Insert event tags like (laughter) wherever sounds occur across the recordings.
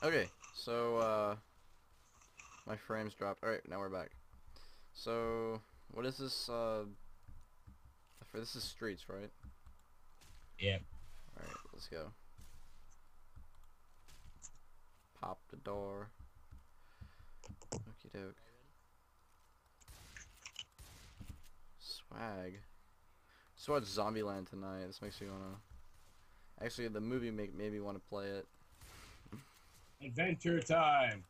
Okay, so uh, my frames dropped. All right, now we're back. So, what is this? Uh, for this is streets, right? Yep. All right, let's go. Pop the door. Okie doke. Swag. So watch Zombieland tonight. This makes me wanna. Actually, the movie make made me want to play it. Adventure time.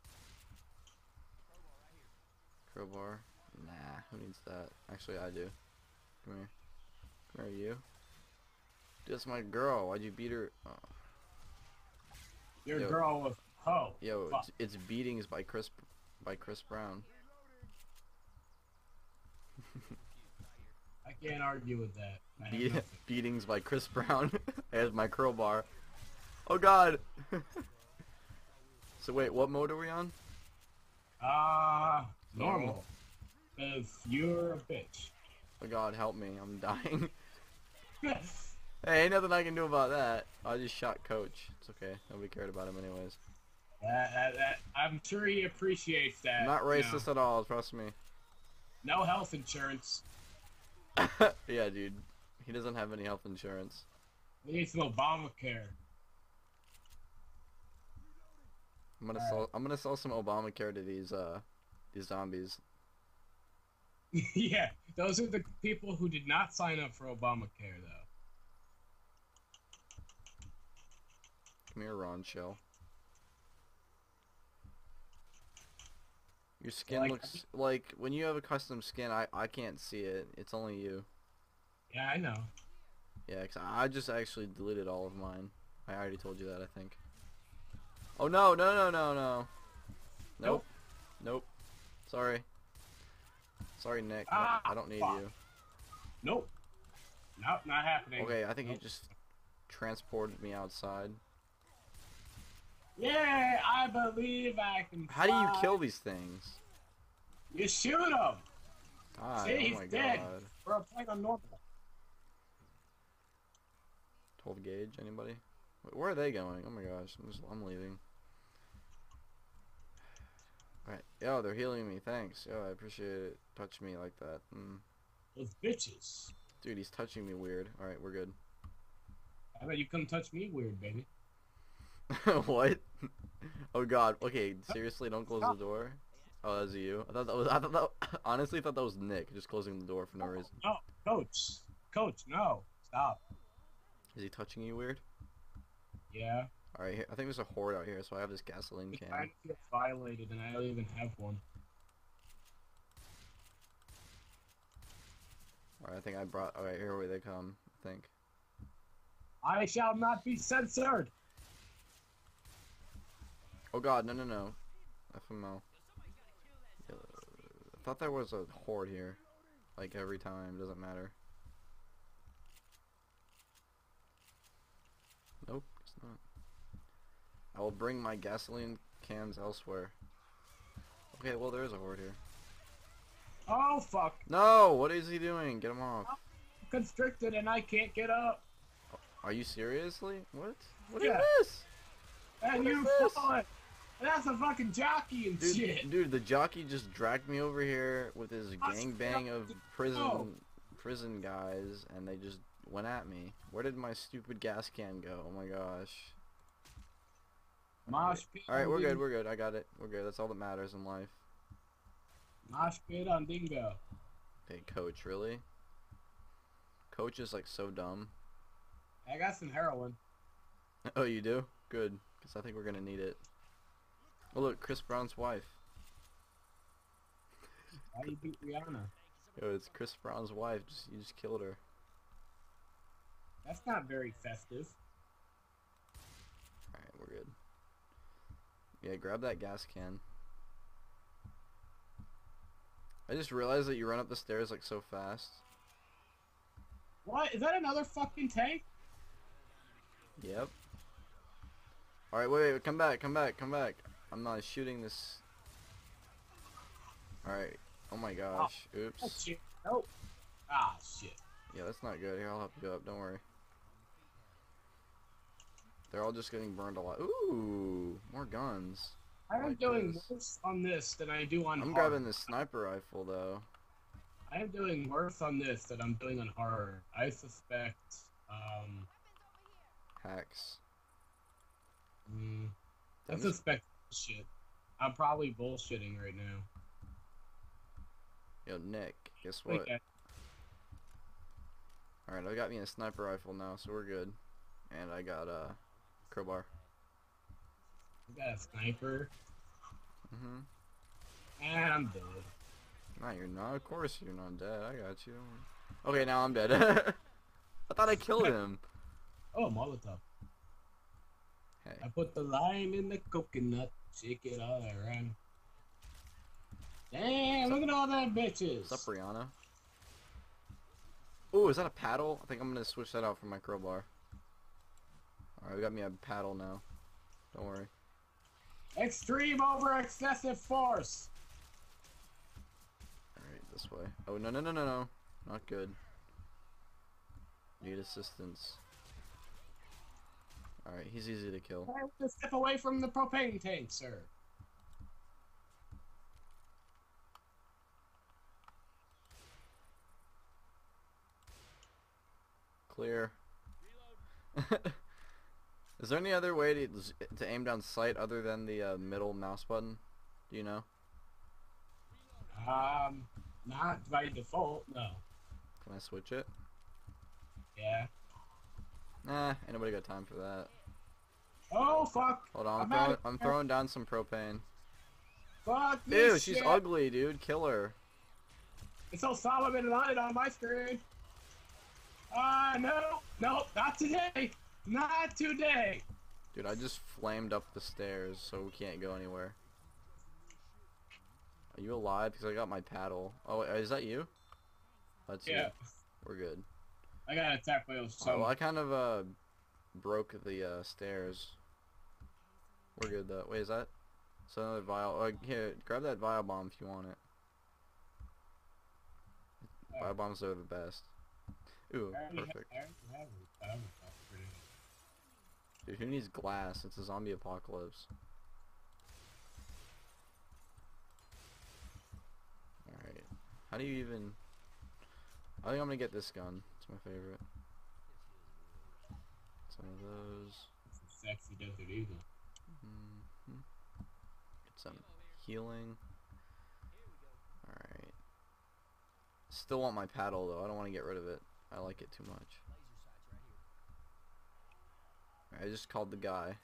Crowbar. Nah, who needs that? Actually, I do. Come here. Come here, you. That's my girl. Why'd you beat her? Oh. Your Yo. girl was ho. Yo, it's, it's beatings by Chris by Chris Brown. I can't argue with that. Be- nothing. (laughs) beatings by Chris Brown (laughs) as my crowbar. Oh God. (laughs) so wait, what mode are we on? Ah, normal. Cause you're a bitch. Oh God, help me! I'm dying. (laughs) hey, ain't nothing I can do about that. I just shot Coach. It's okay. Nobody cared about him anyways. I'm sure he appreciates that. I'm not racist at all. Trust me. No health insurance. (laughs) yeah, dude. He doesn't have any health insurance. We need some Obamacare. I'm gonna Alright. sell. I'm gonna sell some Obamacare to these uh, these zombies. (laughs) yeah, those are the people who did not sign up for Obamacare, though. Come here, Rochelle. Your skin Like- looks like when you have a custom skin. I I can't see it. It's only you. Yeah, I know. Yeah, 'cause I just actually deleted all of mine. I already told you that. I think. Oh no no no no no. Nope. Nope. Sorry. Sorry, Nick. I don't- I don't need Ah, fuck. you. Nope. Nope, not happening. Okay, I think you Nope. just transported me outside. Yeah, I believe I can. How do you kill these things? You shoot them! God, See, oh he's my dead. god. We're playing on normal. 12 gauge, anybody? Wait, where are they going? Oh my gosh, I'm, just, I'm leaving. Alright, yo, they're healing me, thanks. Yo, I appreciate it. Touch me like that. Mm. Those bitches. Dude, he's touching me weird. Alright, we're good. I bet you come touch me weird, baby. (laughs) what? oh god, okay, seriously, don't close the door? Oh, that's you. I thought that was, I thought that, (laughs) honestly thought that was Nick, just closing the door for no reason. No, coach. Coach, no. Stop. Is he touching you weird? Yeah. Alright, I think there's a horde out here, so I have this gasoline I can. feel violated and I don't even have one. Alright, I think I brought, alright, here they come, I think. I shall not be censored. Oh god, no, no, no. FMO. Uh, I thought there was a horde here. Like every time, doesn't matter. Nope, it's not. I will bring my gasoline cans elsewhere. Okay, well there is a horde here. Oh fuck. No! What is he doing? Get him off. Constricted and I can't get up. Are you seriously? What? What Yeah. is this? And What you is fall. That's a fucking jockey and Dude, shit. dude, the jockey just dragged me over here with his gangbang of prison prison guys, and they just went at me. Where did my stupid gas can go? Oh my gosh. Mosh pit. All right, we're good. We're good. I got it. We're good. That's all that matters in life. Mosh pit on Dingo. Hey, coach, really? Coach is like so dumb. I got some heroin. (laughs) Oh, you do? Good, because I think we're gonna need it. Oh look, Chris Brown's wife. Why you beat Rihanna? Yo, it's Chris Brown's wife. Just you just killed her. That's not very festive. All right, we're good. Yeah, grab that gas can. I just realized that you run up the stairs like so fast. What? Is that another fucking tank? Yep. All right, wait, wait, come back, come back, come back. I'm not shooting this. All right. Oh my gosh. Oh Oops. shit. Nope. Ah shit. Yeah, that's not good. Here, I'll help you up. Don't worry. They're all just getting burned a lot. Ooh, more guns. I am like doing this. worse on this than I do on I'm horror. grabbing the sniper rifle though. I am doing worse on this than I'm doing on horror. I suspect. Um, Hacks. mm, I suspect shit. I'm probably bullshitting right now. Yo, Nick, guess what? Okay. Alright, I got me a sniper rifle now, so we're good. And I got a crowbar. I got a sniper, Mm-hmm. and I'm dead. No, you're not. Of course you're not dead. I got you. Okay, now I'm dead. (laughs) I thought I killed (laughs) him. Oh, Molotov. Hey. I put the lime in the coconut, shake it all around. Damn, look at all that bitches. What's up, Brianna? Ooh, is that a paddle? I think I'm gonna switch that out for my crowbar. Alright, we got me a paddle now. Don't worry. Extreme over excessive force. Alright, this way. Oh, no, no, no, no, no. Not good. Need assistance. Alright, he's easy to kill. I have to step away from the propane tank, sir. Clear. (laughs) Is there any other way to, to aim down sight other than the uh, middle mouse button? Do you know? Um, not by default, no. Can I switch it? Yeah. Nah, ain't nobody got time for that. Oh fuck! Hold on, I'm, I'm throwing, I'm throwing down some propane. Fuck Ew, she's shit. ugly, dude. Kill her. It's so Solomon Light on my screen. Ah, no, no, not today, not today. Dude, I just flamed up the stairs, so we can't go anywhere. Are you alive? Because I got my paddle. Oh, wait, is that you? That's Yeah, you. We're good. I got attacked by those. Oh, well, I kind of uh broke the uh, stairs. We're good though. Wait, is that? So another bile. Uh, here, grab that bile bomb if you want it. Oh. Vial bombs are the best. Ooh, I already ha- perfect. Have it. I have it. That's pretty good. Dude, who needs glass? It's a zombie apocalypse. Alright. How do you even... I think I'm gonna get this gun. It's my favorite. Some of those. It's a sexy Desert Eagle. hmm Get some healing. Alright. Still want my paddle though. I don't want to get rid of it. I like it too much. Alright, I just called the guy.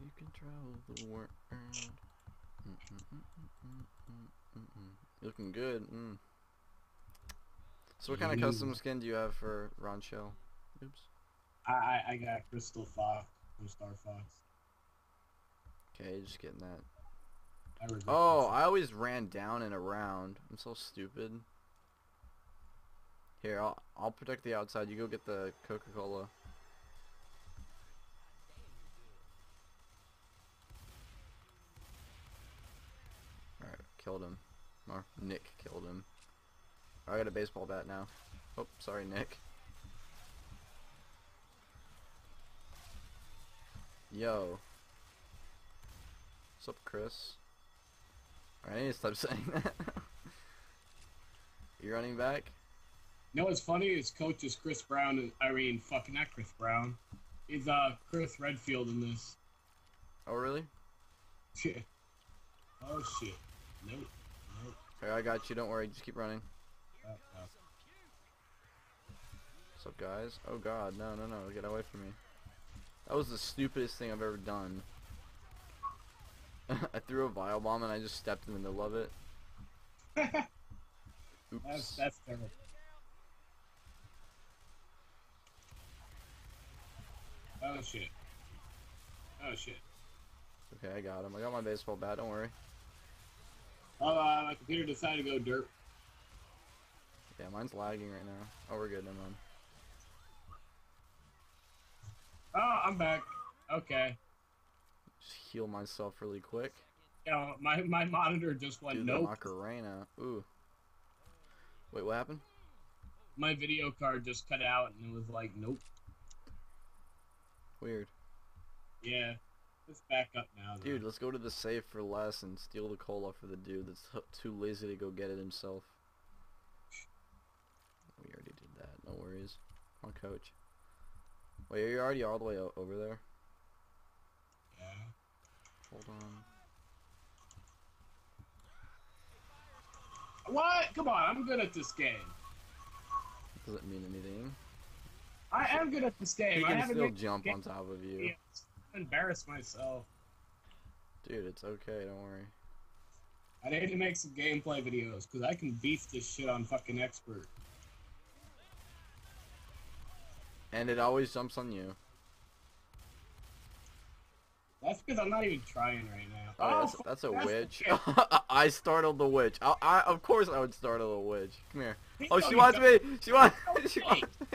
You can travel the world. Mm, mm, mm, mm, mm, mm, mm. Looking good. Mm. So what kind of custom skin do you have for Rochelle? Oops. I, I I got Krystal Fox from Star Fox. Okay, just getting that. I Oh. I always ran down and around. I'm so stupid. Here, I'll I'll protect the outside. You go get the Coca-Cola. Alright, killed him. Or Nick killed him. I got a baseball bat now. Oh, sorry, Nick. Yo. What's up, Chris? Alright, I need to stop (laughs) saying that. you running back? You know what's funny is coach is Chris Brown and I mean fucking not Chris Brown. Is uh Chris Redfield in this. Oh, really? Shit. Oh shit. Nope. Nope. I got you. Don't worry. Just keep running. Oh, oh. What's up, guys? Oh, God. No, no, no. Get away from me. That was the stupidest thing I've ever done. (laughs) I threw a bile bomb and I just stepped in the middle of it. (laughs) Oops. that's that's terrible. Oh shit. Oh shit. Okay, I got him. I got my baseball bat. Don't worry. Oh, uh, my computer decided to go dirt. Yeah, mine's lagging right now. Oh, we're good. Never mind. Oh, I'm back. Okay. Just heal myself really quick. Know, my my monitor just went the nope. Macarena. Ooh. Wait, what happened? my video card just cut out, and it was like, nope. Weird. Yeah, Let's back up now. Dude, let's go to the safe for less and steal the cola for the dude that's too lazy to go get it himself. We already did that. No worries. On coach. Wait, are you already all the way over there? Yeah. Hold on. What? Come on, I'm good at this game. Doesn't mean anything. I am good at this game. He I can haven't still jump on top of you. embarrass myself. Dude, it's okay, don't worry. I need to make some gameplay videos because I can beef this shit on fucking expert. And it always jumps on you. That's because I'm not even trying right now. Oh, that's, oh, that's a the witch. (laughs) I startled the witch. I, I, of course I would startle a witch. Come here. Please Oh, she wants don't- me. She wants. (laughs) She wants me.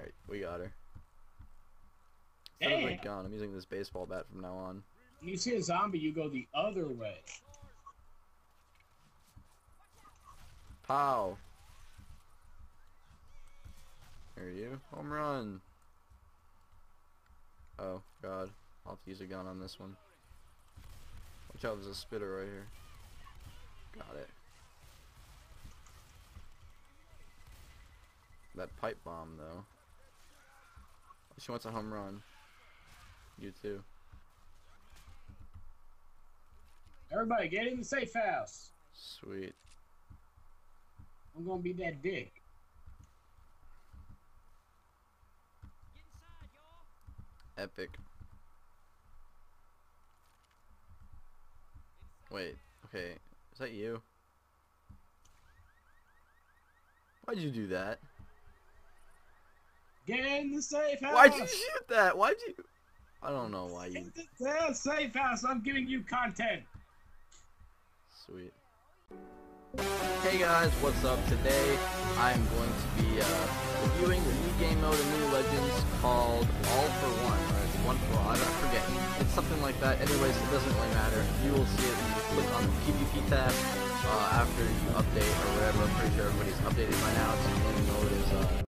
All right, we got her. Instead of my gun, I'm using this baseball bat from now on. You see a zombie, you go the other way. Pow. There you. Home run. Oh God, I'll have to use a gun on this one. Watch out, there's a spitter right here. Got it. That pipe bomb though. She wants a home run. You too. Everybody, get in the safe house. Sweet. I'm gonna be that dick. Epic. Wait, okay. Is that you? Why'd you do that? Get in the safe house. Why'd you shoot that? Why'd you... I don't know why you... In the safe house. I'm giving you content. Sweet. Hey guys, what's up? Today I'm going to be uh, reviewing the new game mode in New Legends called All for One, or it's One for All, I forget. It's something like that. Anyways, it doesn't really matter. You will see it when you click on the PvP tab uh, after you update or whatever. I'm pretty sure everybody's updated by now. It's the game mode is uh,